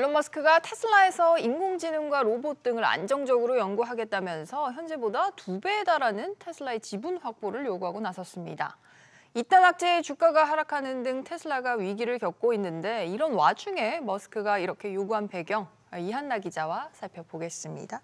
일론 머스크가 테슬라에서 인공지능과 로봇 등을 안정적으로 연구하겠다면서 현재보다 두 배에 달하는 테슬라의 지분 확보를 요구하고 나섰습니다. 이딴 악재의 주가가 하락하는 등 테슬라가 위기를 겪고 있는데 이런 와중에 머스크가 이렇게 요구한 배경 이한나 기자와 살펴보겠습니다.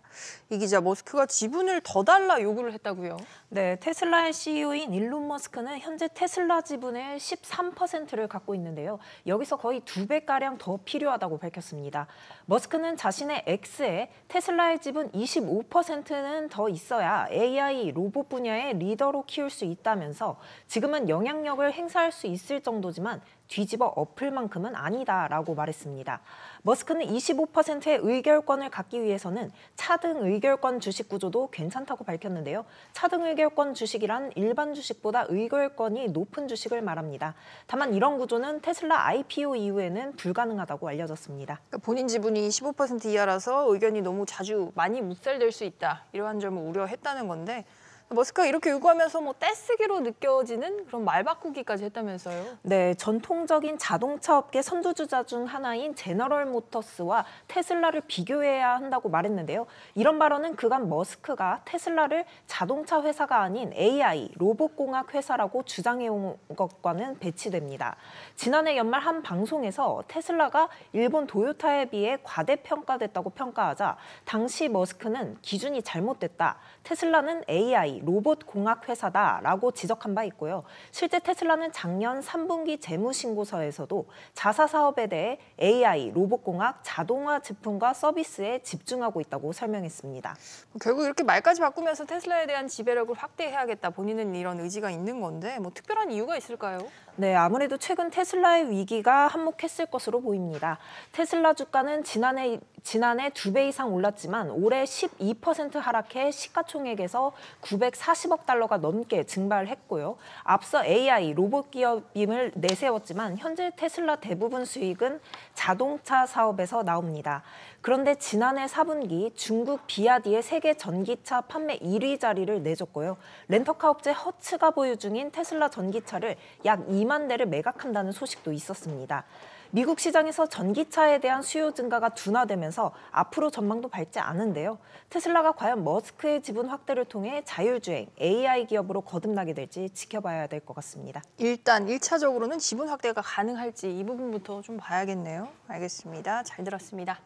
이 기자, 머스크가 지분을 더 달라 요구를 했다고요? 네, 테슬라의 CEO인 일론 머스크는 현재 테슬라 지분의 13%를 갖고 있는데요. 여기서 거의 두 배가량 더 필요하다고 밝혔습니다. 머스크는 자신의 X에 테슬라의 지분 25%는 더 있어야 AI 로봇 분야의 리더로 키울 수 있다면서 지금은 영향력을 행사할 수 있을 정도지만 뒤집어 엎을 만큼은 아니다라고 말했습니다. 머스크는 25%의 의결권을 갖기 위해서는 차등 의결권 주식 구조도 괜찮다고 밝혔는데요. 차등 의결권 주식이란 일반 주식보다 의결권이 높은 주식을 말합니다. 다만 이런 구조는 테슬라 IPO 이후에는 불가능하다고 알려졌습니다. 그러니까 본인 지분이 15% 이하라서 의견이 너무 자주 많이 묻살될 수 있다. 이러한 점을 우려했다는 건데 머스크가 이렇게 요구하면서 뭐 떼쓰기로 느껴지는 그런 말 바꾸기까지 했다면서요? 네, 전통적인 자동차 업계 선두주자 중 하나인 제너럴 모터스와 테슬라를 비교해야 한다고 말했는데요. 이런 발언은 그간 머스크가 테슬라를 자동차 회사가 아닌 AI 로봇공학 회사라고 주장해온 것과는 배치됩니다. 지난해 연말 한 방송에서 테슬라가 일본 도요타에 비해 과대평가됐다고 평가하자 당시 머스크는 기준이 잘못됐다. 테슬라는 AI 로봇 공학 회사다라고 지적한 바 있고요. 실제 테슬라는 작년 3분기 재무 신고서에서도 자사 사업에 대해 AI, 로봇 공학, 자동화 제품과 서비스에 집중하고 있다고 설명했습니다. 결국 이렇게 말까지 바꾸면서 테슬라에 대한 지배력을 확대해야겠다. 본인은 이런 의지가 있는 건데 뭐 특별한 이유가 있을까요? 네, 아무래도 최근 테슬라의 위기가 한몫했을 것으로 보입니다. 테슬라 주가는 지난해 지난해 두 배 이상 올랐지만 올해 12% 하락해 시가총액에서 940억 달러가 넘게 증발했고요. 앞서 AI 로봇 기업임을 내세웠지만 현재 테슬라 대부분 수익은 자동차 사업에서 나옵니다. 그런데 지난해 4분기 중국 비아디의 세계 전기차 판매 1위 자리를 내줬고요. 렌터카 업체 허츠가 보유 중인 테슬라 전기차를 약 2만 대를 매각한다는 소식도 있었습니다. 미국 시장에서 전기차에 대한 수요 증가가 둔화되면서 앞으로 전망도 밝지 않은데요. 테슬라가 과연 머스크의 지분 확대를 통해 자율주행, AI 기업으로 거듭나게 될지 지켜봐야 될 것 같습니다. 일단 1차적으로는 지분 확대가 가능할지 이 부분부터 좀 봐야겠네요. 알겠습니다. 잘 들었습니다.